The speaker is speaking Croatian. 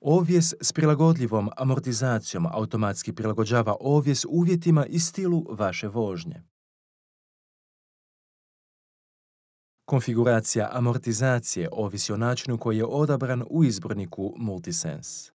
Ovjes s prilagodljivom amortizacijom automatski prilagođava ovjes uvjetima i stilu vaše vožnje. Konfiguracija amortizacije ovisi o načinu koji je odabran u izborniku Multisense.